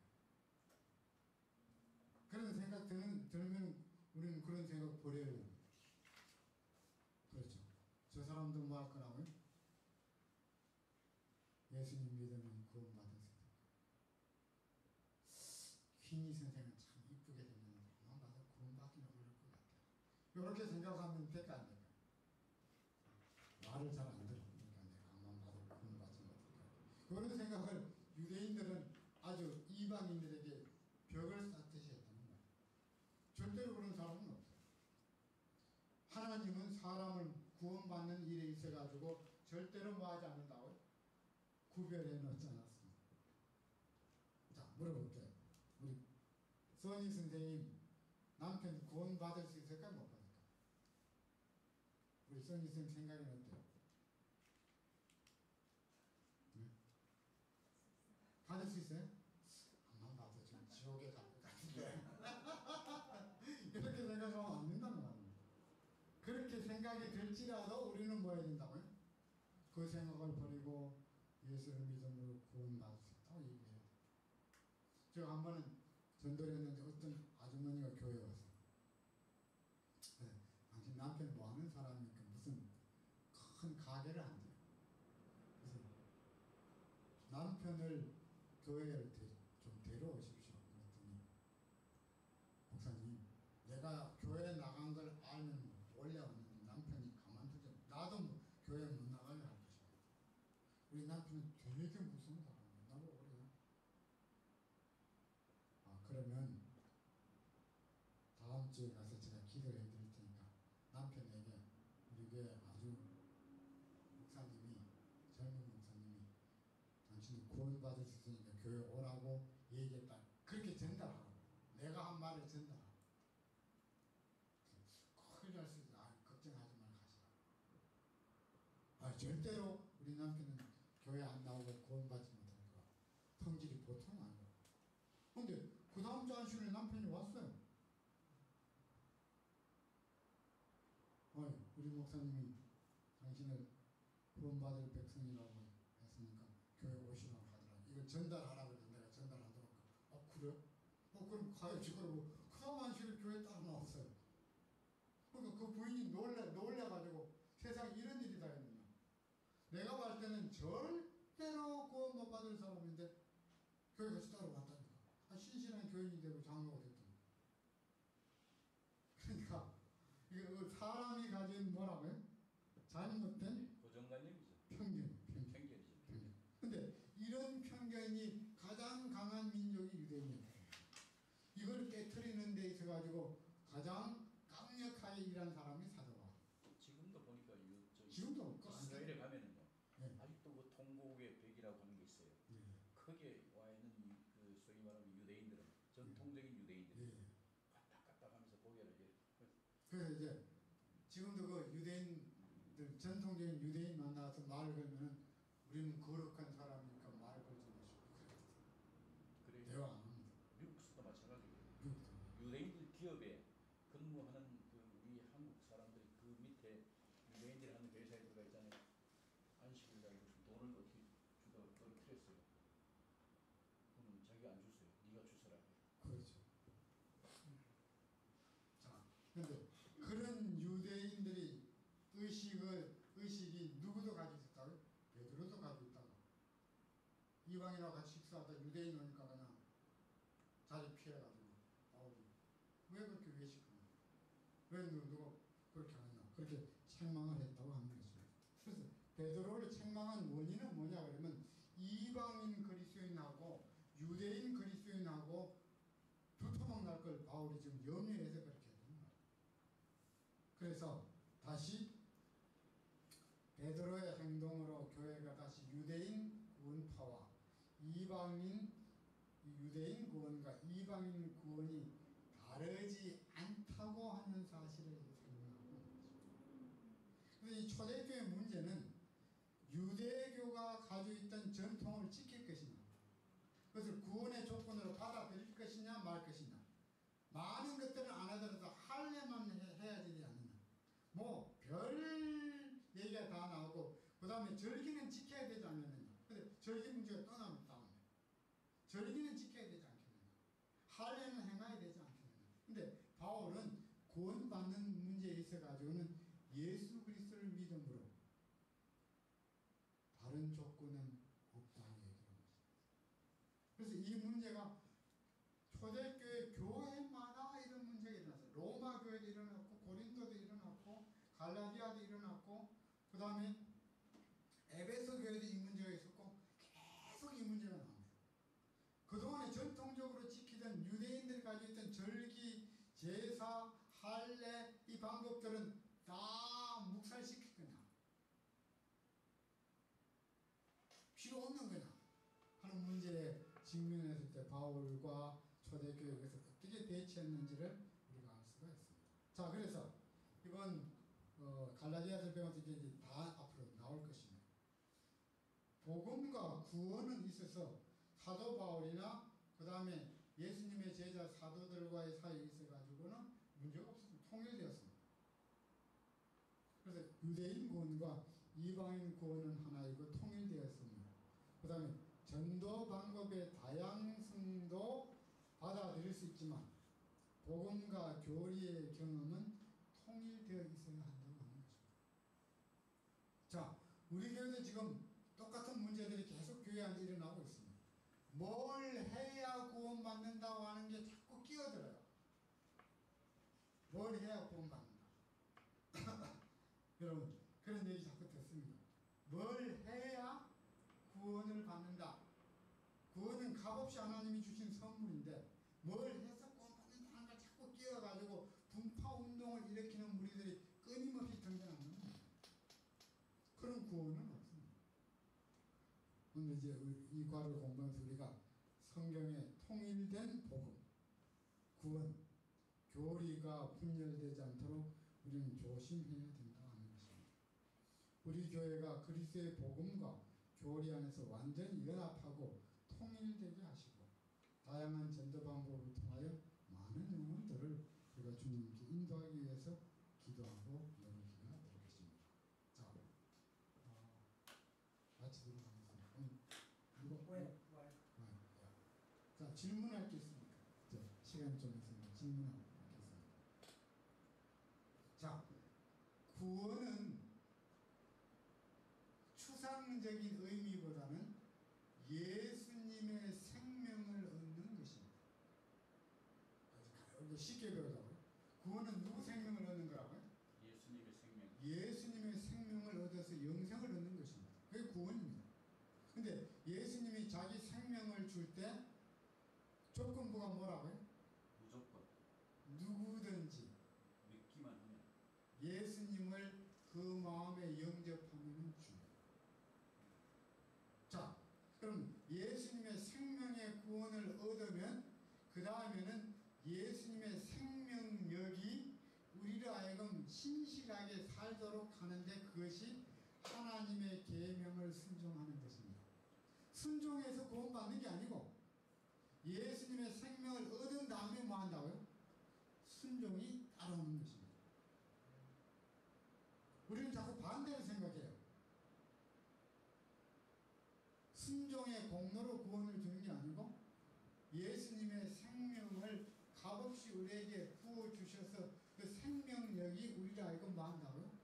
그런 생각 드는, 들면 우리는 그런 생각 버려요. 그렇죠. 저 사람도 뭐 할 거라고요? 예수님 믿으면 구원받을 수 있다. 퀸이 선생은 참 이쁘게 생겼는데 아마 봐도 구원받기는 어려울 것 같아요. 이렇게 생각하면 될까 안 될까요? 말을 잘 안 들어. 그러니까 내가 아마 봐도 구원받지 못할까. 그런 생각을 유대인들은 아주 이방인들에게 벽을 쌓듯이 했다는 거예요. 절대로 그런 사람은 없어요. 하나님은 사람을 구원받는 일에 있어가지고 절대로 뭐 하지 않는다고요? 구별해 놓지 않았습니다. 자, 물어볼게요. 우리 써니 선생님 남편 구원받을 수 있을까 못 받을까? 우리 써니 선생님 생각은 어때요? 네? 받을 수 있어요? 한번 봐도 좀 지옥에 갈 것 같은데 이렇게 생각하면 안 된다는 말입니다. 생각이 들지라도 우리는 뭐 해야 된다고요? 그 생각을 버리고 예수를 믿음으로 돼요. 제가 한 번은 전도를 했는데 어떤 아주머니가 교회에 왔어요. 네, 당신 남편 뭐 하는 사람이니까 무슨 큰 가게를 한대요. 그래서 남편을 교회를 데, 좀 데려오십시오. 그랬더니 목사님 내가 교회 나간 걸 알면 원래 왔는데 남편이 가만두지 나도 뭐 교회 못 나가려 할 것이다. 우리 남편은 되게 무서운 사람이에요. 나보고 그래요. 아 그러면 다음 주에 가서 제가 기도를 해드릴 테니까 남편에게 우리 교회 아주 목사님이 젊은 목사님이 당신이 구원받을 수 있으니까 교회 오라고 얘기했다. 그렇게 전달하고 내가 한 말을 전달하고 큰일 날수 있어. 아, 걱정하지 말 가시라. 아, 절대로 우리 남편은 교회 안 나오고 구원받지 못할 거야. 성질이 보통 아니야. 근데 그 다음 주 안식일에 남편이 왔어요. 어이, 우리 목사님이 당신을 구원받을 백성이라고 했으니까 교회 오시라고 하더라. 이걸 전달하라고 해서 내가 전달하도록. 어, 그래? 어, 그럼 가야지. 그러고 그 다음 안식일 교회 따라 나왔어요. 그러니까 그 부인이 놀래, 놀래가지고 세상에 이런 일이 다 있느냐. 내가 봤을 때는 절대로 구원 못 받을 사람인데 교회 같이 따라왔다니까. 아, 신신한 교인인데도 장로가 됐던 그러니까 이게 그 사람이 가진 뭐라고요? 잘못된 고정관념이죠. 편견, 편견. 편견이죠. 편견. 근데 이런 편견이 가장 강한 민족이 유대인이에요. 이걸 깨트리는 데 있어 가지고 가장 강력하게 일한 사람이 사도와. 지금도 보니까 유, 저 지금도 그 이스라엘에 가면은요. 네. 아직도 그 통곡의 벽이라고 하는 게 있어요. 네. 거기에 와 있는 이, 그 소위 말하는 유대인들은 전통적인 유대인들이 네. 까딱까딱하면서 고개를 이렇게 그래서 이제 지금도 그 유대인들 전통적인 유대인 만나서 말을 걸면은 우리는 거룩한 사람이니까 말 걸지 마시고 그래요. 그래 대화 안 합니다. 미국에서도 마찬가지예요. 미국도. 유대인들 기업에 근무하는 그 우리 한국 사람들이 그 밑에 유대인들이 하는 회사에 들어가 있잖아요. 안식일 날 무슨 돈을 어떻게 주다가 떨어뜨렸어요. 그러면 자기가 안 줬어요. 네가 주서라. 그렇죠. 자, 근데 그런 유대인들이 의식을 의식이 누구도 가지고 있다고요? 베드로도 가지고 있다고. 이방인하고 같이 식사하다 유대인 오니까 그냥 자리 피해가지고 나오고 왜 그렇게 외식하냐? 왜 누- 누가 그렇게 하냐? 그렇게 책망을 했다고 하는 것입니다. 그래서 베드로를 책망한 원인은 뭐냐 그러면 이방인 그리스도인하고 유대인 그리스도인하고 두터먹 날 걸 바울이 지금 염려해서 그렇게 했던 거예요. 그래서 다시 이방인 유대인 구원과 이방인 구원이 다르지 않다고 하는 사실을 설명하고 있습니다. 이 초대교회 문제는 유대교가 가지고 있던 전통을 지킬 것이냐 그것을 구원의 조건으로 받아들일 것이냐 말 것이냐 많은 것들은 안 하더라도 할례만 해- 해야지 되지 않느냐 뭐 별 얘기가 다 나오고 그 다음에 절기는 지켜야 되지 않느냐 근데 절기 문제가 또 나옵니다 다음에. 절기는 지켜야 되지 않겠느냐 할례는 행해야 되지 않겠느냐 근데 바울은 구원받는 문제에 있어 가지고는 예수 그리스도를 믿음으로 다른 조건은 없다고 얘기하는 것입니다. 그래서 이 문제가 초대교회 교회마다 이런 문제가 일어났어요. 로마 교회도 일어났고 고린도도 일어났고 갈라디아도 일어났고 그 다음에 에베소 교회도 이 문제가 있었고 계속 이 문제가 나옵니다. 그동안에 전통적으로 지키던 유대인들이 가지고 있던 절기, 제사, 할례 이 방법들은 다 묵살시킬 거냐 필요 없는 거냐 하는 문제에 직면했을 때 바울과 초대교회에서 어떻게 대처했는지를 우리가 알 수가 있습니다. 자 그래서 이번 어, 갈라디아서 배워서 이제 다 앞으로 나올 것입니다. 복음과 구원은 있어서 사도 바울이나 그 다음에 예수님의 제자 사도들과의 사이에 있어가지고는 문제가 없습니다. 통일되었습니다. 유대인 구원과 이방인 구원은 하나이고 통일되었습니다. 그 다음에 전도 방법의 다양성도 받아들일 수 있지만 복음과 교리의 경험은 통일되어 있어야 한다고 하는 것입니다. 자, 우리 교회도 지금 똑같은 문제들이 계속 교회 안에 일어나고 있습니다. 뭘 해야 구원받는다고 하는 게 자꾸 끼어들어요. 뭘 해야. 여러분, 그런 얘기 자꾸 듣습니다. 뭘 해야 구원을 받는다. 구원은 값없이 하나님이 주신 선물인데 뭘 해서 구원받는다 하는 걸 자꾸 끼어가지고 분파 운동을 일으키는 무리들이 끊임없이 등장하는. 그런 구원은 없습니다. 오늘 이제 이 과를 공부하면서 우리가 성경의 통일된 복음, 구원, 교리가 분열되지 않도록 우리는 조심해야 된다고 하는 것입니다. 우리 교회가 그리스도의 복음과 교리 안에서 완전히 연합하고 통일되게 하시고 다양한 전도 방법을 통하여 많은 영혼들을 우리가 주님께 인도하기 위해서 기도하고 노력해야 되겠습니다. 자, 어, 마치도록 하겠습니다. 오늘 누가 왜? 왜? 아, 자 질문할 게 있습니까? 자, 시간 좀 있으니까 질문하겠습니다. 자, 구원은 추상적인 의미보다는 예수님의 생명을 얻는 것입니다. 아주 가볍게 쉽게 배우자고요. 구원은 누구 생명을 얻는 거라고요? 예수님의 생명. 예수님의 생명을 얻어서 영생을 얻는 것입니다. 그게 구원입니다. 근데 예수님이 자기 생명을 줄 때 조건부가 뭐라고요? 무조건 누구든지 믿기만 하면 예수님을 그 마음에 영접하면 줍니다. 자, 그럼 예수님의 생명의 구원을 얻으면 그 다음에는 예수님의 생명력이 우리를 하여금 신실 하게 살도록 하는데 그것이 하나님의 계명을 순종하는 것입니다. 순종해서 구원받는 게 아니고 예수님의 생명을 얻은 다음에 뭐 한다고요? 순종이 따라오는 것입니다. 우리는 자꾸 반대로 생각해요. 순종의 공로로 구원을 주는 게 아니고 예수님의 생명을 값없이 우리에게 부어 주셔서 그 생명력이 우리를 알고 뭐 한다고요?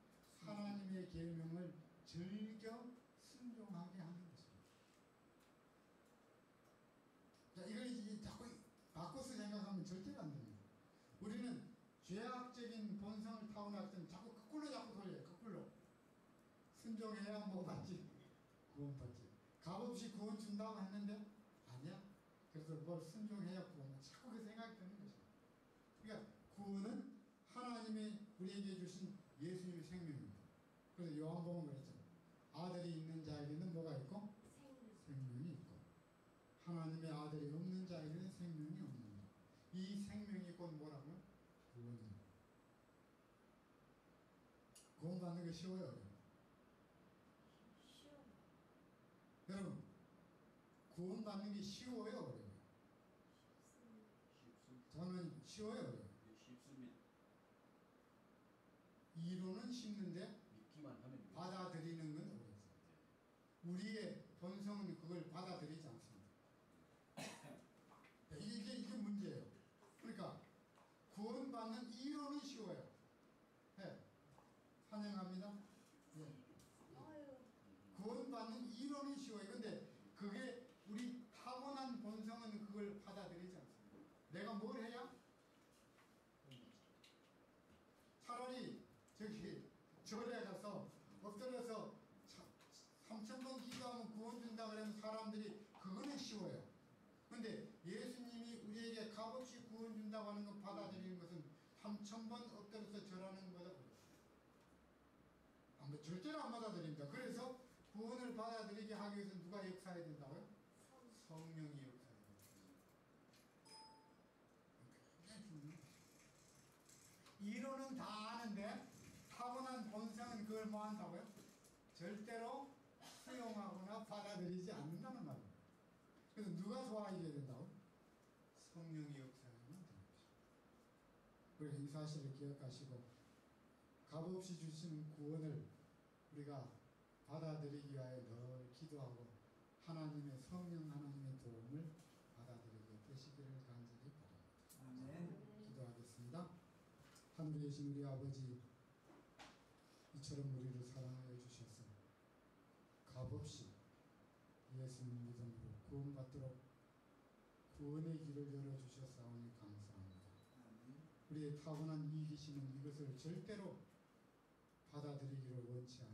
하나님의 계명을 즐겨 순종하게 하는 것입니다. 자, 이걸 자꾸 바꿔서 생각하면 절대로 안 됩니다. 우리는 죄악적인 본성을 타고났던 자꾸 거꾸로 자꾸 돌려요. 거꾸로. 순종해야 뭐 받지? 구원 받지. 값없이 구원 준다고 했는데 아니야. 그래서 뭘 순종해야 구원. 자꾸 그 생각이 드는 거죠. 그러니까 구원은 하나님의 우리에게 주신 예수님의 생명입니다. 요한복음 그랬잖아. 아들이 있는 자에게는 뭐가 있고? 생명. 이 있고. 하나님의 아들이 없는 자에게는 생명이 없는 거. 이 생명이 곧 뭐라고요? 구원이요. 구원받는 게 쉬워요. 쉬워. 여러분, 구원받는 게 쉬워. 받아들이게 하기 위해서 누가 역사해야 된다고요? 성. 성령이 역사해야 중요해요. 이론은 다 아는데 타고난 본성은 그걸 뭐 한다고요? 절대로 수용하거나 받아들이지 않는다는 말이에요. 그래서 누가 도와줘야 된다고? 성령이 역사하면 되는 것이죠. 그래서 이 사실을 기억하시고 값없이 주시는 구원을 우리가 받아들이기 하나님의 성령 하나님의 도움을 받아들이게 되시기를 간절히 바랍니다. 아멘. 기도하겠습니다. 하늘에 계신 우리 아버지 이처럼 우리를 사랑하여 주셔서 값없이 예수님 믿음으로 구원받도록 구원의 길을 열어주셨사오니 감사합니다. 아멘. 우리의 타고난 이기심은 이것을 절대로 받아들이기를 원치 주